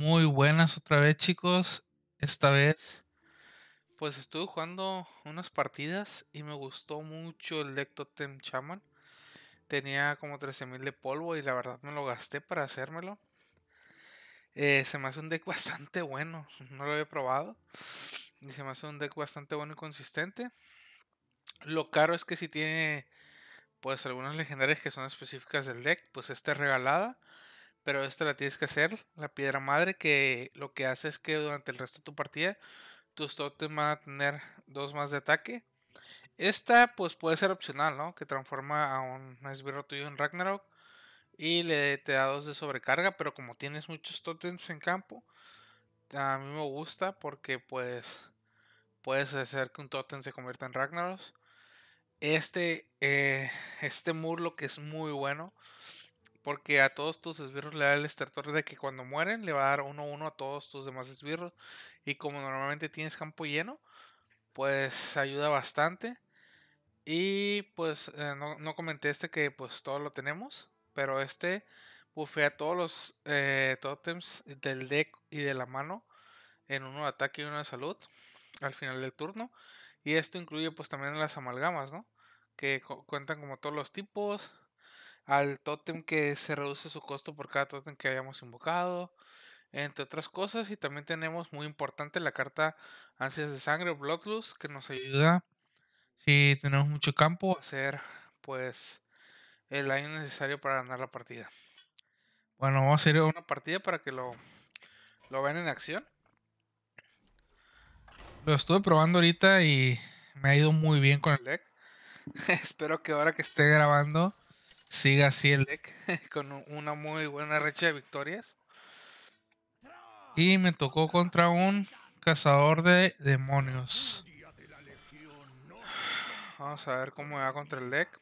Muy buenas otra vez, chicos. Esta vez, pues estuve jugando unas partidas y me gustó mucho el deck Totem Shaman. Tenía como 13.000 de polvo y la verdad me lo gasté para hacérmelo. Eh, se me hace un deck bastante bueno, no lo había probado. Y se me hace un deck bastante bueno y consistente. Lo caro es que si tiene pues algunas legendarias que son específicas del deck, pues esta es regalada. Pero esta la tienes que hacer, la piedra madre, que lo que hace es que durante el resto de tu partida tus totems van a tener dos más de ataque. Esta pues puede ser opcional, ¿no? Que transforma a un esbirro tuyo en Ragnarok y le te da dos de sobrecarga, pero como tienes muchos totems en campo, a mí me gusta porque pues puedes hacer que un totem se convierta en Ragnarok. Este, eh, este Murloc que es muy bueno. Porque a todos tus esbirros le da el estertor de que cuando mueren le va a dar uno uno a todos tus demás esbirros. Y como normalmente tienes campo lleno, pues ayuda bastante. Y pues eh, no, comenté este que pues todo lo tenemos. Pero este bufea todos los eh, totems del deck y de la mano en uno de ataque y uno de salud al final del turno. Y esto incluye pues también las amalgamas, ¿no? Que cuentan como todos los tipos. Al tótem que se reduce su costo por cada tótem que hayamos invocado. Entre otras cosas. Y también tenemos muy importante la carta Ansias de Sangre, Bloodlust, que nos ayuda si tenemos mucho campo a hacer pues el daño necesario para ganar la partida. Bueno, vamos a ir a una partida para que lo, lo vean en acción. Lo estuve probando ahorita y me ha ido muy bien con el deck. Espero que ahora que esté grabando siga así el deck con una muy buena recha de victorias. Y me tocó contra un cazador de demonios. Vamos a ver cómo va contra el deck.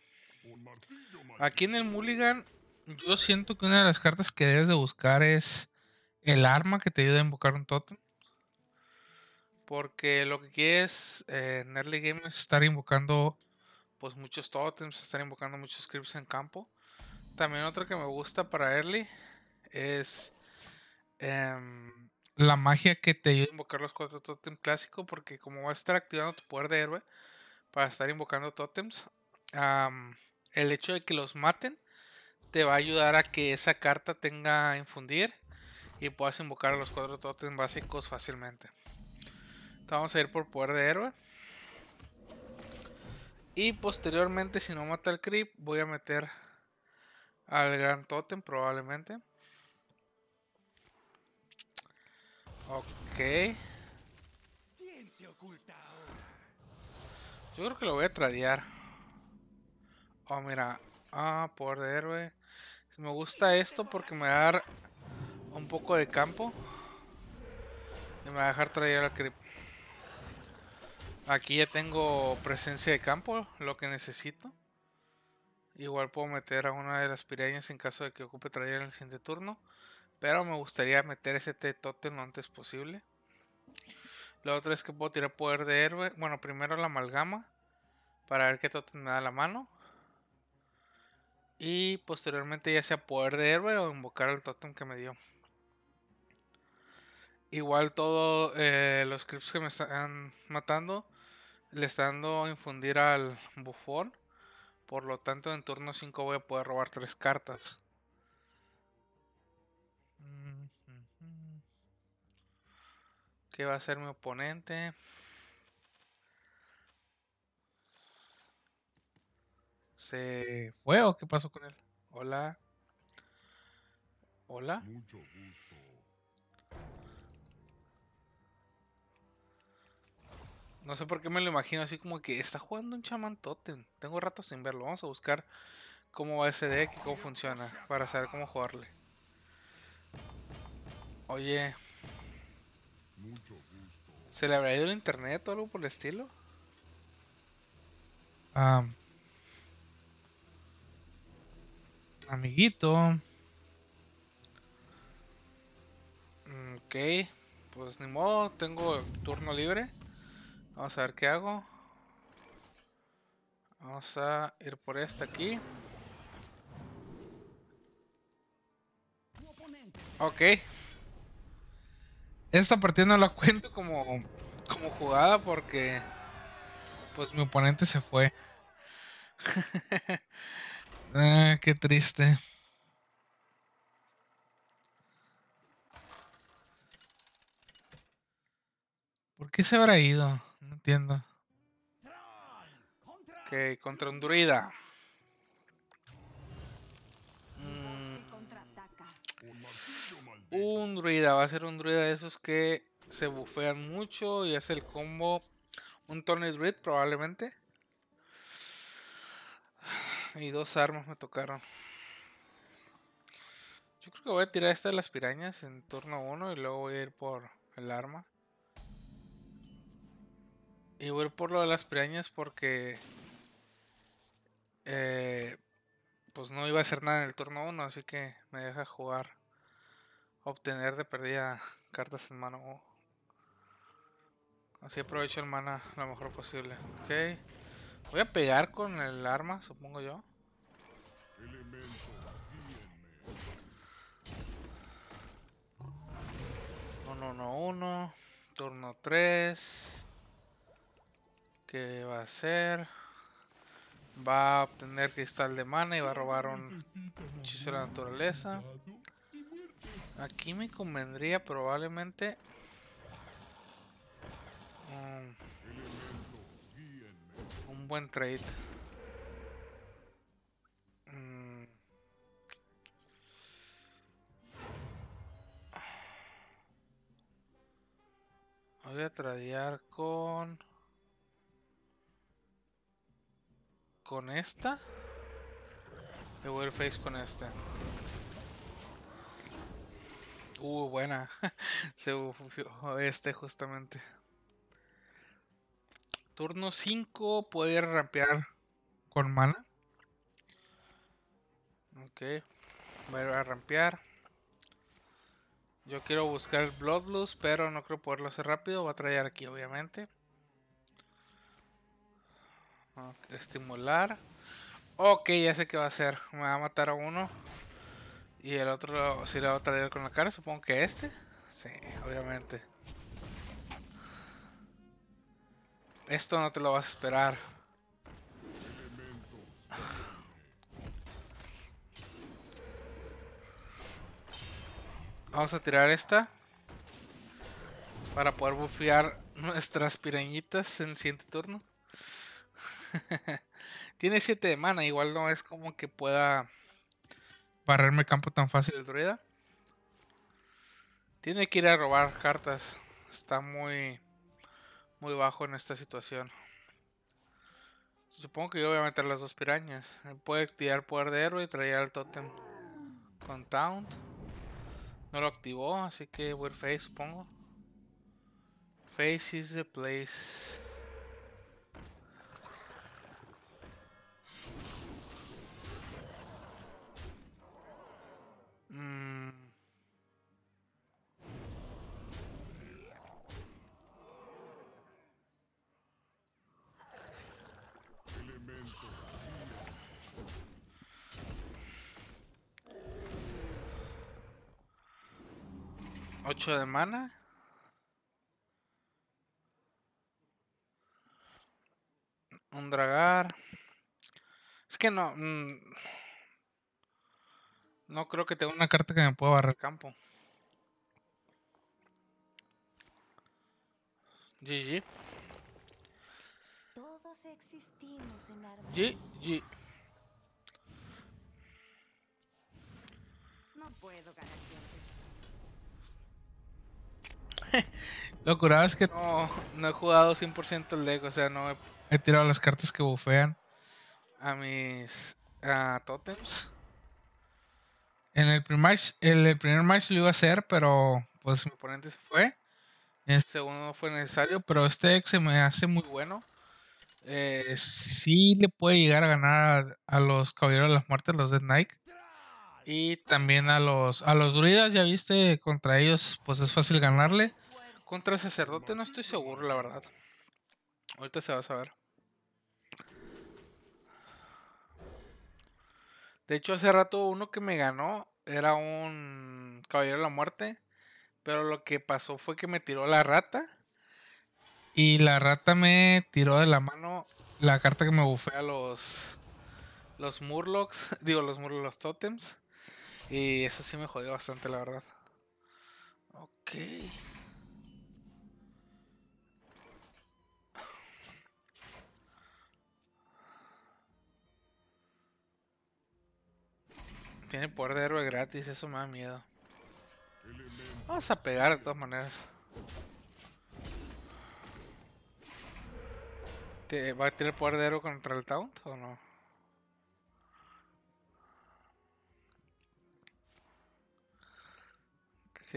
Aquí en el Mulligan, yo siento que una de las cartas que debes de buscar es el arma que te ayuda a invocar un totem. Porque lo que quieres eh, en early game es estar invocando pues muchos totems, estar invocando muchos scripts en campo. También otro que me gusta para early es em, la magia que te ayuda a invocar los cuatro totems clásicos. Porque como va a estar activando tu poder de héroe para estar invocando totems, el hecho de que los maten te va a ayudar a que esa carta tenga infundir y puedas invocar a los cuatro totems básicos fácilmente vamos a ir por poder de héroe. Y posteriormente, si no mata el creep, voy a meter al gran totem probablemente. Ok. Yo creo que lo voy a tradear. Oh, mira. Ah, poder de héroe. Me gusta esto porque me va a dar un poco de campo. Y me va a dejar traer al creep. Aquí ya tengo presencia de campo, lo que necesito. Igual puedo meter a una de las pirañas en caso de que ocupe traer en el siguiente turno. Pero me gustaría meter ese totem lo antes posible. Lo otro es que puedo tirar poder de héroe. Bueno, primero la amalgama. Para ver qué totem me da la mano. Y posteriormente ya sea poder de héroe o invocar el totem que me dio. Igual todos eh, los scripts que me están matando le está dando infundir al bufón. Por lo tanto, en turno 5 voy a poder robar 3 cartas. ¿Qué va a hacer mi oponente? ¿Se fue o qué pasó con él? Hola. Hola. No sé por qué me lo imagino así como que está jugando un chamán totem. Tengo rato sin verlo. Vamos a buscar cómo va ese deck y cómo funciona para saber cómo jugarle. Oye. ¿Se le habrá ido el internet o algo por el estilo? amiguito. Ok. Pues ni modo, tengo turno libre. Vamos a ver qué hago. Vamos a ir por esta aquí. Ok. esta partida no la cuento como, como jugada porque pues mi oponente se fue. ah, qué triste. ¿Por qué se habrá ido? Entiendo. Ok, contra un druida. Mm, un druida, va a ser un druida de esos que se bufean mucho y hace el combo. Un Tony Druid probablemente. Y dos armas me tocaron. Yo creo que voy a tirar esta de las pirañas en turno 1 y luego voy a ir por el arma. Y voy por lo de las pirañas porque... Eh, pues no iba a hacer nada en el turno 1, así que me deja jugar. Obtener de perdida cartas en mano. Así aprovecho el mana lo mejor posible. Ok. Voy a pegar con el arma, supongo yo. Uno, uno, uno. Turno 3. ¿Qué va a hacer? Va a obtener cristal de mana y va a robar un hechizo de la naturaleza. Aquí me convendría probablemente... un buen trade. Mm. Voy a tradear con... con esta. Y voy a ir face con este. Uh, buena. Se bufió este justamente. Turno 5 puede rampear con mana. Ok. Voy a rampear. Yo quiero buscar el Bloodlust, pero no creo poderlo hacer rápido. Voy a traer aquí, obviamente. Estimular. Ok, ya sé qué va a hacer. Me va a matar a uno. Y el otro si le va a traer con la cara. Supongo que este. Sí, obviamente. Esto no te lo vas a esperar. Vamos a tirar esta. Para poder bufear nuestras pirañitas en el siguiente turno. Tiene 7 de mana, igual no es como que pueda barrerme campo tan fácil el druida. Tiene que ir a robar cartas. Está muy muy bajo en esta situación. Supongo que yo voy a meter las dos pirañas. Puede activar poder de héroe y traer al totem con taunt. No lo activó, así que a face supongo. Face is the place. Mm. Ocho de mana. Un dragar. Es que no. Mm, no creo que tenga una carta que me pueda barrer campo. GG. Todos existimos en GG. No puedo ganar Lo curado es que no, no he jugado 100% el deck, o sea, no he, tirado las cartas que bufean a mis totems. En el primer, match, el primer match lo iba a hacer, pero pues mi oponente se fue. En el segundo fue necesario, pero este deck se me hace muy bueno. Eh, sí le puede llegar a ganar a, los Caballeros de las Muertes, los Dead Knight. Y también a los, a los druidas, ya viste, contra ellos pues es fácil ganarle. Contra sacerdote no estoy seguro, la verdad. Ahorita se va a saber. De hecho, hace rato uno que me ganó era un Caballero de la Muerte. Pero lo que pasó fue que me tiró la rata. Y la rata me tiró de la mano la carta que me bufea los. Los Murlocs. Digo, los Murlocs, los Totems. Y eso sí me jodió bastante, la verdad. Ok. Tiene poder de héroe gratis, eso me da miedo. Vamos a pegar de todas maneras. ¿Te- ¿Va a tener poder de héroe contra el Taunt o no? Ok,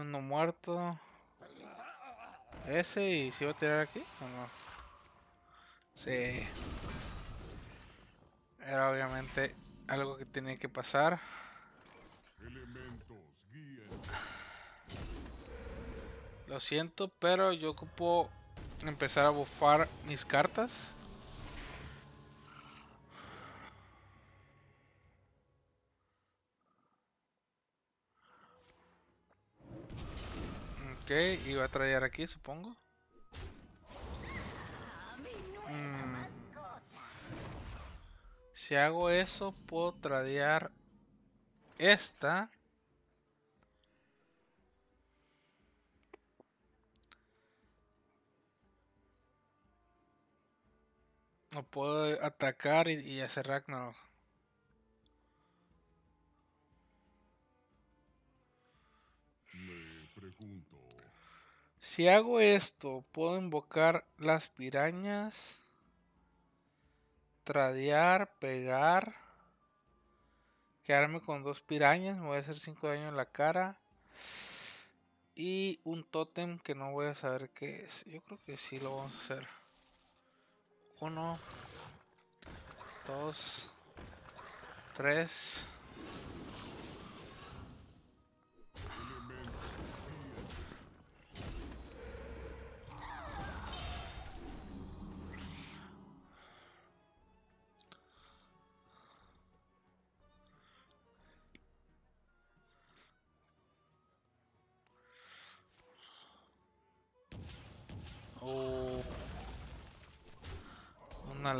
uno muerto. Ese y si va a tirar aquí o no. Sí. Era obviamente algo que tenía que pasar. Lo siento, pero yo ocupo empezar a bufar mis cartas. Ok, va a traer aquí, supongo. Si hago eso, puedo tradear esta. O puedo atacar y, y hacer Ragnarok. Me pregunto. Si hago esto, puedo invocar las pirañas, tradear, pegar, quedarme con dos pirañas, me voy a hacer 5 daño en la cara y un tótem que no voy a saber qué es. Yo creo que sí lo vamos a hacer. Uno, dos, tres.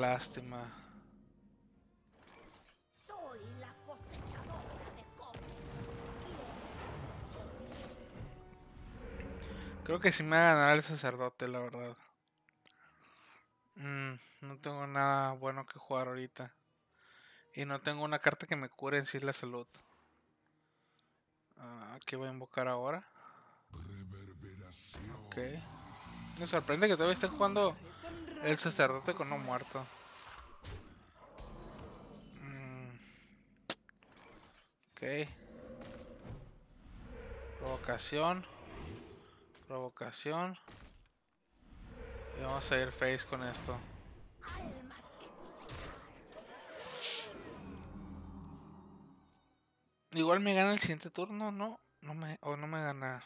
Lástima. Soy la cosechadora de cobre. Creo que sí me va a ganar el sacerdote, la verdad. Mm, no tengo nada bueno que jugar ahorita. Y no tengo una carta que me cure en sí la salud. Ah, ¿Qué voy a invocar ahora? Ok. Me sorprende que todavía estén jugando el sacerdote con un muerto. Mm. Ok. Provocación. Provocación. Y vamos a ir face con esto. Igual me gana el siguiente turno, ¿no? No me, o no me gana.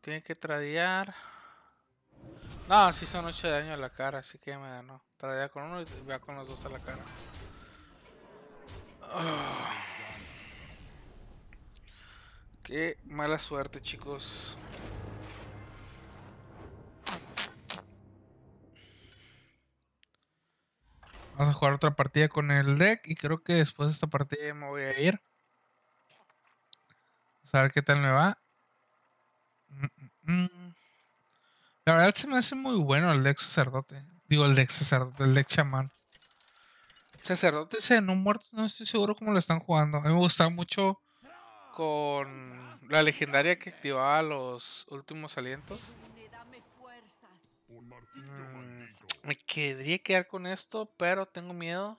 Tiene que tradear. No, sí son 8 de daño a la cara, así que me ganó. Tradea con uno y vea con los dos a la cara. Ah. Qué mala suerte, chicos. Vamos a jugar otra partida con el deck y creo que después de esta partida me voy a ir. Vamos a ver qué tal me va. Mm, mm, mm. La verdad se me hace muy bueno el deck sacerdote. Digo, el deck sacerdote, el deck chamán. Sacerdote ese no muerto, no estoy seguro cómo lo están jugando. A mí me gustaba mucho con la legendaria que activaba los últimos alientos. Mm, me querría quedar con esto, pero tengo miedo.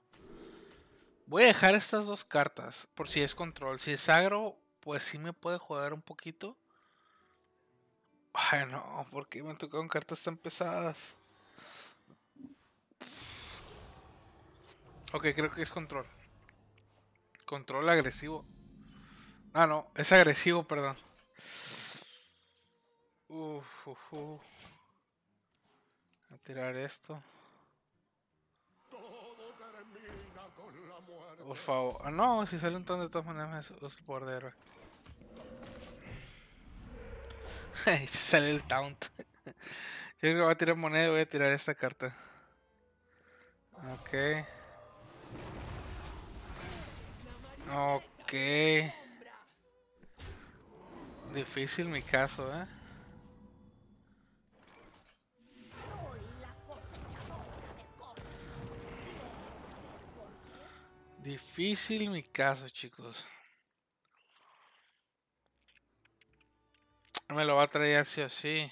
Voy a dejar estas dos cartas por si es control. Si es agro, pues sí me puede joder un poquito. Ay, no, porque me tocaron cartas tan pesadas. Ok, creo que es control. Control agresivo. Ah, no, es agresivo, perdón. Uf, uf, uf. A tirar esto. Por favor. Ah, no, si sale un ton de todas maneras es el poder de héroe. Ahí se sale el taunt. Yo creo que voy a tirar moneda y voy a tirar esta carta. Ok. Ok. Difícil mi caso, ¿eh? Difícil mi caso, chicos. Me lo va a traer sí o sí.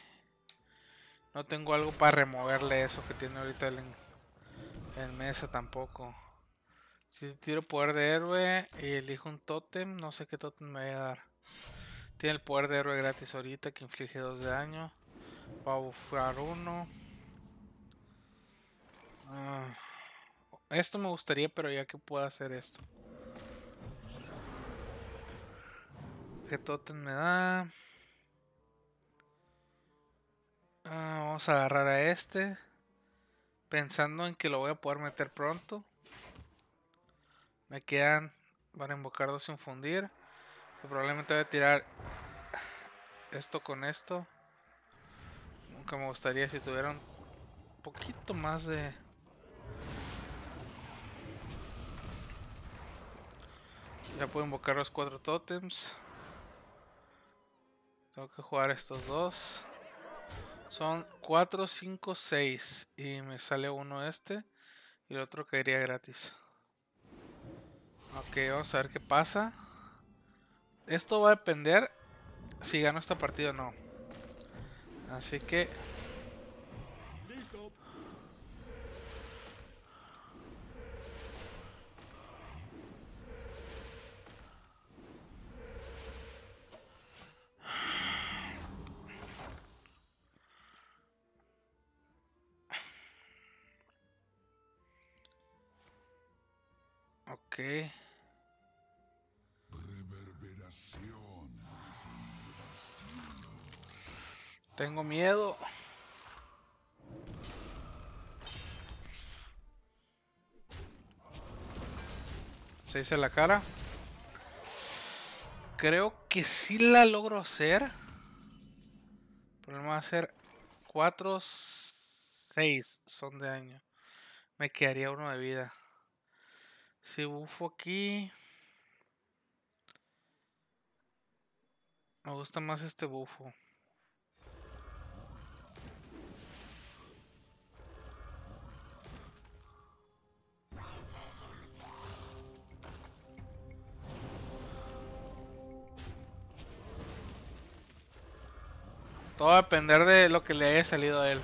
No tengo algo para removerle eso que tiene ahorita en, en mesa tampoco. Si tiro poder de héroe y elijo un tótem, no sé qué tótem me voy a dar. Tiene el poder de héroe gratis ahorita que inflige 2 de daño. Va a bufar uno. Ah, esto me gustaría, pero ya que puedo hacer esto. ¿Qué tótem me da? Ah, vamos a agarrar a este. Pensando en que lo voy a poder meter pronto. Me quedan para invocar dos sin fundir. Que probablemente voy a tirar esto con esto. Nunca me gustaría si tuviera un poquito más de... Ya puedo invocar los cuatro tótems. Tengo que jugar estos dos. Son 4, 5, 6. Y me sale uno este. Y el otro caería gratis. Ok, vamos a ver qué pasa. Esto va a depender si gano esta partida o no. Así que... Ok. Reverberación. Tengo miedo. Se dice la cara. Creo que sí la logro hacer. Problema va a ser 4, 6 son de daño. Me quedaría uno de vida. Si bufo aquí. Me gusta más este bufo. Todo va a depender de lo que le haya salido a él.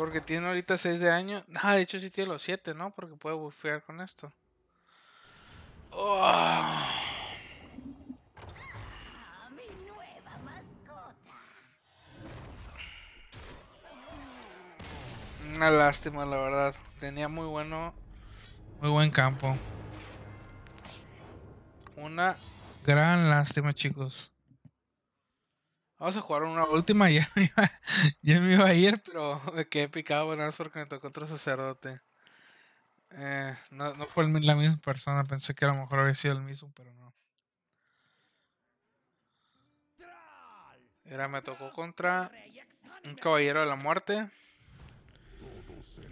Porque tiene ahorita 6 de año. Ah, de hecho sí tiene los 7, ¿no? Porque puede bufear con esto. Oh. Una lástima, la verdad. Tenía muy bueno. Muy buen campo. Una gran lástima, chicos. Vamos a jugar una última. Ya me iba, ya me iba a ir, pero me quedé picado bueno, es porque me tocó otro sacerdote. Eh, no, no fue la misma persona. Pensé que a lo mejor había sido el mismo, pero no. Era, me tocó contra un caballero de la muerte.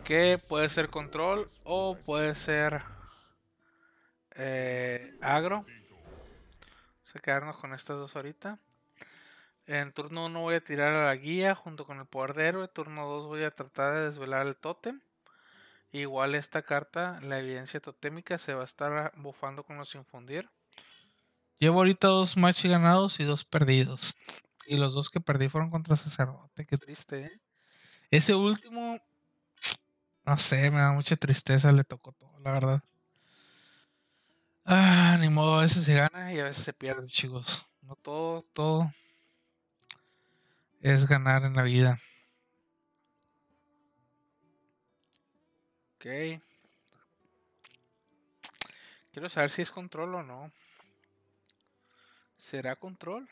Que puede ser control o puede ser eh, agro. Vamos a quedarnos con estas dos ahorita. En turno 1 voy a tirar a la guía junto con el poder de héroe. Turno 2 voy a tratar de desvelar el tótem. Igual esta carta, la evidencia totémica, se va a estar bufando con los infundir. Llevo ahorita dos matches ganados y dos perdidos. Y los dos que perdí fueron contra sacerdote. Qué triste, ¿eh? Ese último, no sé, me da mucha tristeza. Le tocó todo, la verdad. Ah, ni modo, a veces se gana y a veces se pierde, chicos. No todo, todo es ganar en la vida. Ok. Quiero saber si es control o no. ¿Será control?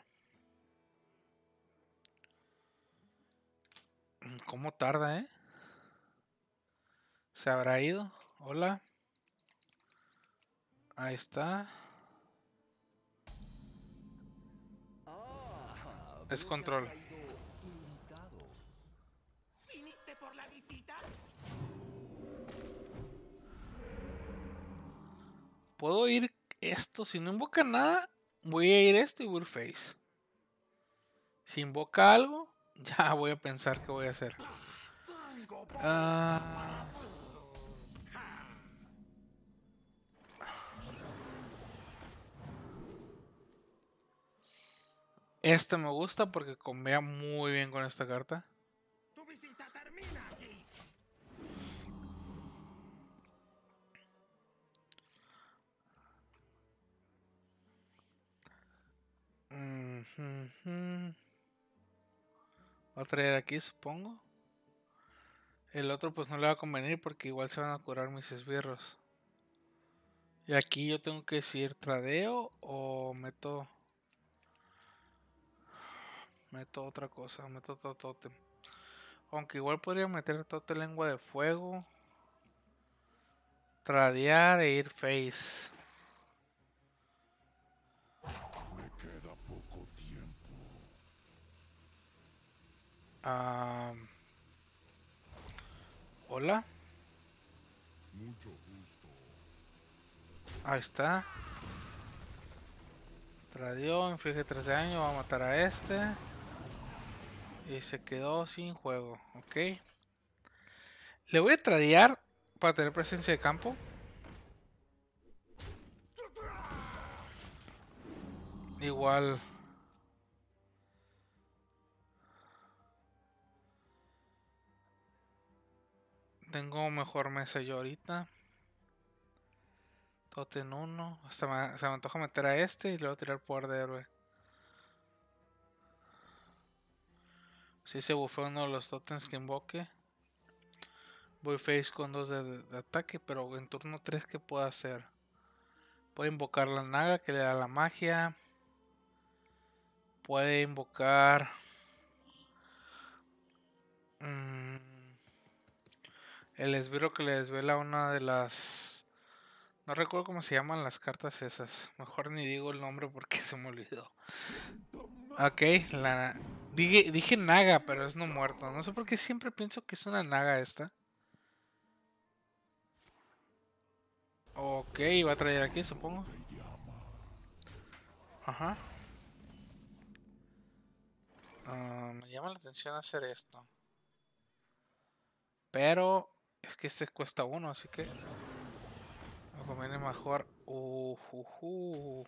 ¿Cómo tarda, eh? ¿Se habrá ido? Hola. Ahí está. Es control. Puedo ir esto. Si no invoca nada, voy a ir esto y face. Si invoca algo, ya voy a pensar qué voy a hacer. Ah, Este me gusta porque convea muy bien con esta carta. Tu visita termina aquí. Voy a traer aquí, supongo. El otro pues no le va a convenir porque igual se van a curar mis esbirros. Y aquí yo tengo que decir tradeo o meto... Meto otra cosa, meto otro tótem. Aunque igual podría meter tótem lengua de fuego. Tradear e ir face. Me queda poco tiempo. Ah, Hola. Mucho gusto. Ahí está. Tradio, inflige 3 de daño, va a matar a este. Y se quedó sin juego, ok. Le voy a tradear para tener presencia de campo. Igual. Tengo mejor mesa yo ahorita. Totem 1. Hasta me, se me antoja meter a este y luego tirar poder de héroe. Si se bufea uno de los totems que invoque. Voy face con 2 de, de ataque, pero en turno 3 ¿qué puedo hacer? Puede invocar la naga que le da la magia. Puede invocar... el esbirro que le desvela una de las... No recuerdo cómo se llaman las cartas esas. Mejor ni digo el nombre porque se me olvidó. Ok, la... Dije, dije naga, pero es no muerto. No sé por qué siempre pienso que es una naga esta. Ok, va a traer aquí, supongo. Ajá. Ah, me llama la atención hacer esto. Pero es que este cuesta uno, así que me conviene mejor. Ujujú.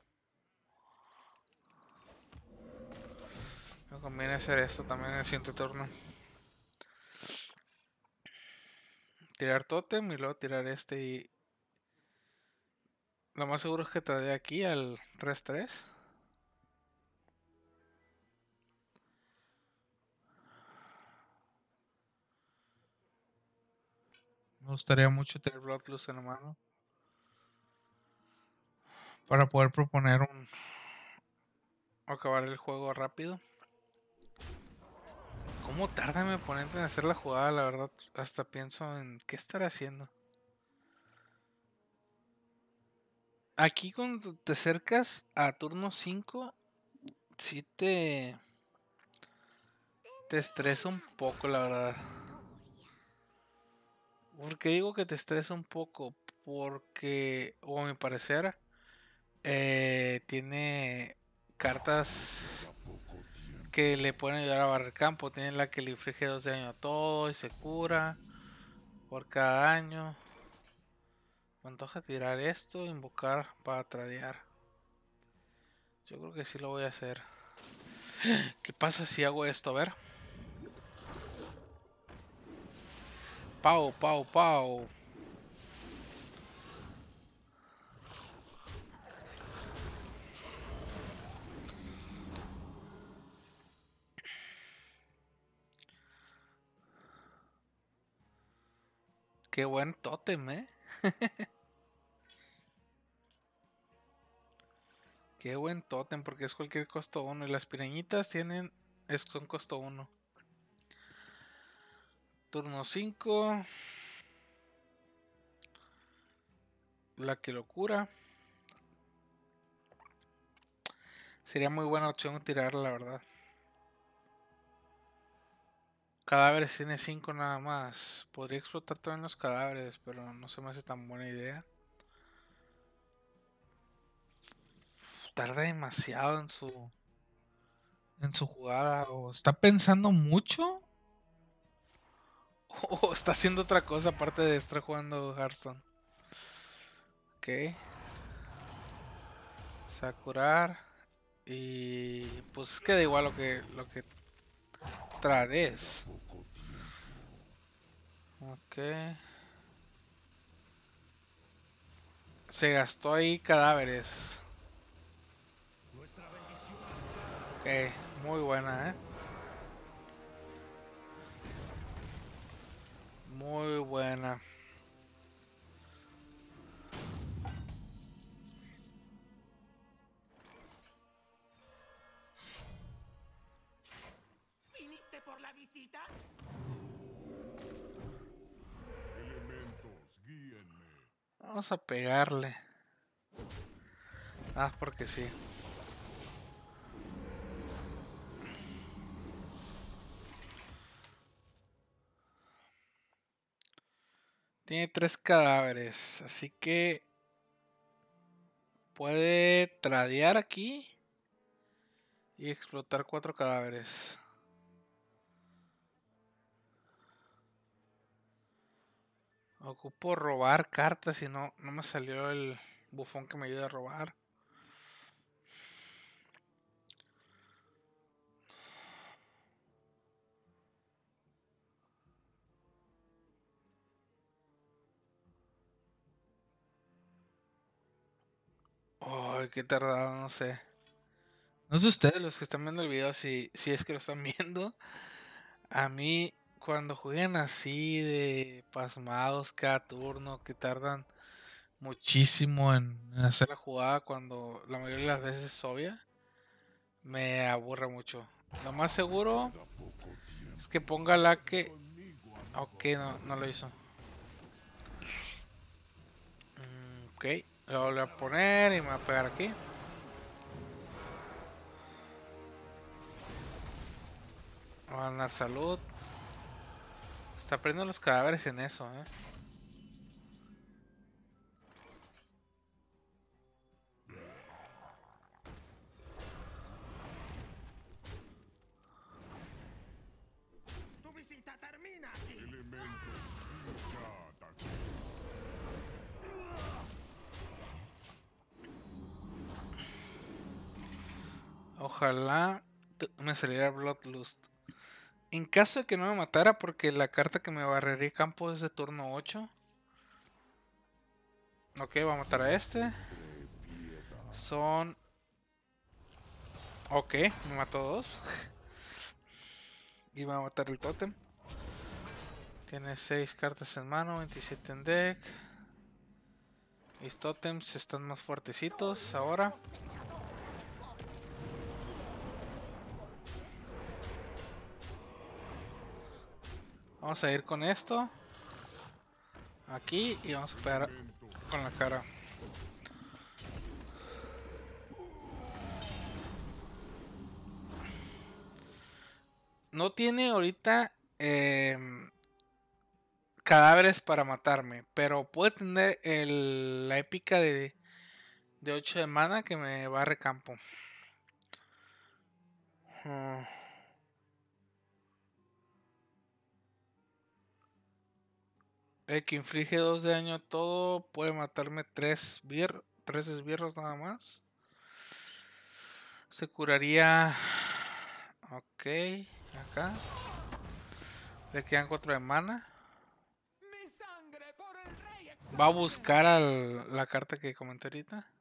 Me conviene hacer esto también en el siguiente turno. Tirar totem y luego tirar este y... Lo más seguro es que trae aquí al 3-3. Me gustaría mucho tener Bloodlust en la mano. Para poder proponer un... Acabar el juego rápido. ¿Cómo tarda mi oponente en hacer la jugada? La verdad, hasta pienso en qué estará haciendo. Aquí cuando te acercas a turno 5, sí te... Te estresa un poco, la verdad. ¿Por qué digo que te estresa un poco? Porque, o a mi parecer, eh, tiene cartas que le pueden ayudar a barrer campo. Tiene la que le inflige 2 de daño a todo y se cura por cada daño. Me antoja tirar esto, invocar para tradear. Yo creo que sí lo voy a hacer. ¿Qué pasa si hago esto? A ver. Pau, pau, pau. Qué buen tótem, ¿eh? Qué buen tótem, porque es cualquier costo 1. Y las pirañitas tienen. Es, son costo 1. Turno 5. La que locura. Sería muy buena opción tirarla, la verdad. Cadáveres tiene 5 nada más. Podría explotar también los cadáveres, pero no se me hace tan buena idea. Tarda demasiado en su en su jugada o está pensando mucho o está haciendo otra cosa aparte de estar jugando Hearthstone. Ok. Se va a curar. Y pues es que da igual lo que lo que traes. Ok. Se gastó ahí cadáveres. Ok, muy buena, eh. Muy buena. ¿Viniste por la visita? Elementos, guíenme. Vamos a pegarle. Ah, porque sí. Tiene tres cadáveres, así que puede tradear aquí y explotar cuatro cadáveres. Ocupo robar cartas y no, no me salió el bufón que me ayuda a robar. Ay, qué tardado, no sé. No sé ustedes los que están viendo el video si, si es que lo están viendo. A mí, cuando juegan así de pasmados cada turno, que tardan muchísimo en, hacer la jugada cuando la mayoría de las veces es obvia, me aburre mucho. Lo más seguro es que ponga la que... Ok, no, no lo hizo. Mm, Ok, lo voy a poner y me va a pegar aquí. Va a ganar salud. Está perdiendo los cadáveres en eso, eh. Ojalá me saliera Bloodlust. En caso de que no me matara, porque la carta que me barrería campo es de turno 8. Ok, va a matar a este. Son... Ok, me mató dos. y va a matar el tótem. Tiene 6 cartas en mano, 27 en deck. Mis tótems están más fuertecitos ahora. Vamos a ir con esto. Aquí y vamos a pegar con la cara. No tiene ahorita em, cadáveres para matarme, pero puede tener el- la épica de, de 8 de mana que me barre campo. Ah. El que inflige 2 de daño todo puede matarme 3 bir tres esbirros nada más. Se curaría. Ok, acá. Le quedan 4 de mana. Va a buscar al- la carta que comenté ahorita.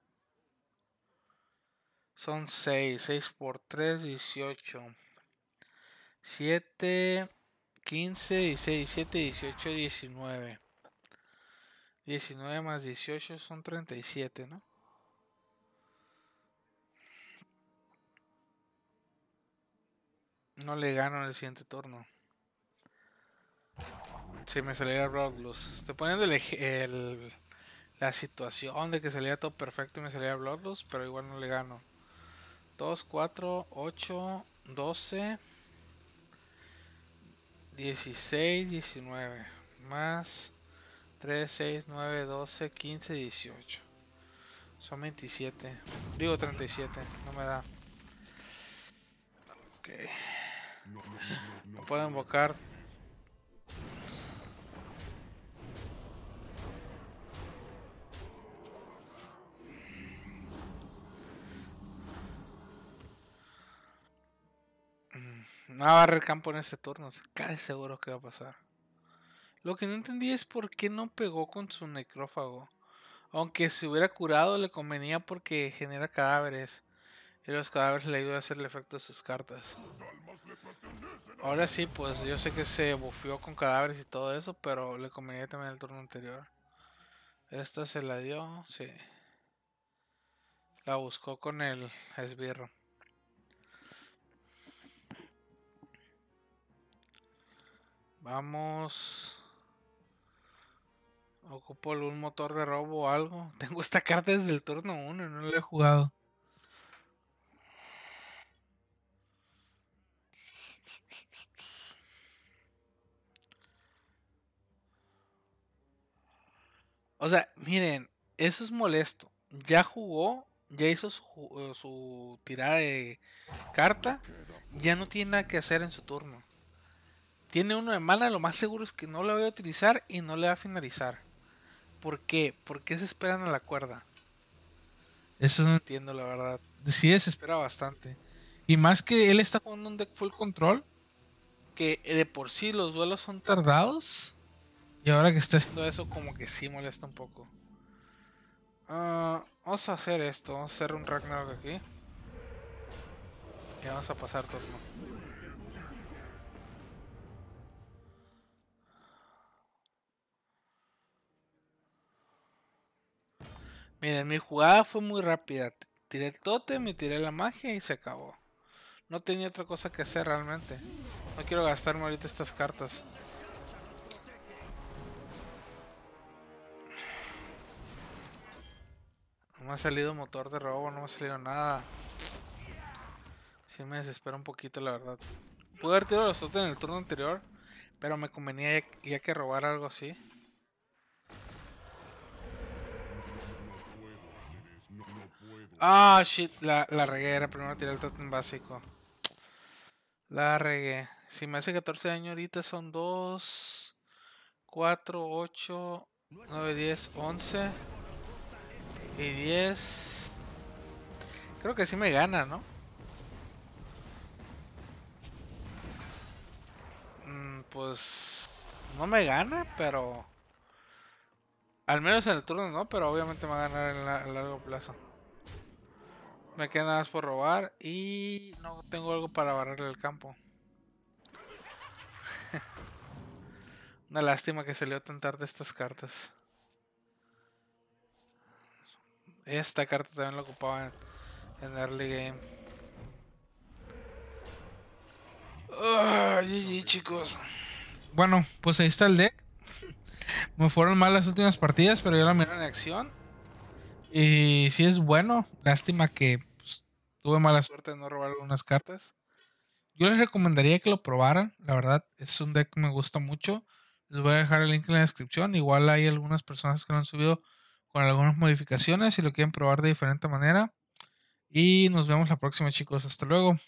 Son 6. 6 por 3, 18. 7, 15, 16, 17, 18, 19. 19 más 18 son 37, ¿no? No le gano en el siguiente turno. Si me saliera Bloodlust. Estoy poniendo el, el- la situación de que saliera todo perfecto y me saliera Bloodlust, pero igual no le gano. 2, 4, 8, 12, 16, 19. Más 3, 6, 9, 12, 15, 18. Son 27. Digo 37. No me da. Ok. No, Puedo invocar. No va a campo en este turno. Casi seguro que va a pasar. Lo que no entendí es por qué no pegó con su necrófago. Aunque se hubiera curado, le convenía porque genera cadáveres. Y los cadáveres le ayudan a hacer el efecto de sus cartas. Ahora sí, pues yo sé que se bufeó con cadáveres y todo eso, pero le convenía también el turno anterior. Esta se la dio, sí. La buscó con el esbirro. Vamos. Ocupo un motor de robo o algo. Tengo esta carta desde el turno 1 y no la he jugado. O sea, miren, eso es molesto. Ya jugó, ya hizo su, eh, su tirada de carta, ya no tiene nada que hacer en su turno. Tiene uno de mana, lo más seguro es que no lo voy a utilizar y no le va a finalizar. ¿Por qué? ¿Por qué se esperan a la cuerda? Eso no entiendo, la verdad. Sí desespera bastante. Y más que él está jugando un deck full control, que de por sí los duelos son tardados. Y ahora que está haciendo eso, como que sí molesta un poco. Ah, vamos a hacer esto. Vamos a hacer un Ragnarok aquí. Y vamos a pasar turno. Miren, mi jugada fue muy rápida. Tiré el totem y tiré la magia y se acabó. No tenía otra cosa que hacer realmente. No quiero gastarme ahorita estas cartas. No me ha salido motor de robo, no me ha salido nada. Sí me desespera un poquito, la verdad. Pude haber tirado los totem en el turno anterior, pero me convenía ya, ya que robar algo así. Ah, shit, la, la regué. Era primero tirar el totem básico. La regué. Si me hace 14 años ahorita son 2, 4, 8, 9, 10, 11 y 10. Creo que sí me gana, ¿no? Mm, pues no me gana, pero al menos en el turno no, pero obviamente me va a ganar en la- a largo plazo. Me queda nada más por robar y no tengo algo para barrerle el campo. Una lástima que salió tan tarde estas cartas. Esta carta también la ocupaba en, en early game. GG chicos. Bueno, pues ahí está el deck. Me fueron mal las últimas partidas, pero yo la miré en acción. Y sí es bueno. Lástima que tuve mala suerte de no robar algunas cartas. Yo les recomendaría que lo probaran. La verdad, es un deck que me gusta mucho. Les voy a dejar el link en la descripción. Igual hay algunas personas que lo han subido con algunas modificaciones si lo quieren probar de diferente manera. Y nos vemos la próxima, chicos. Hasta luego.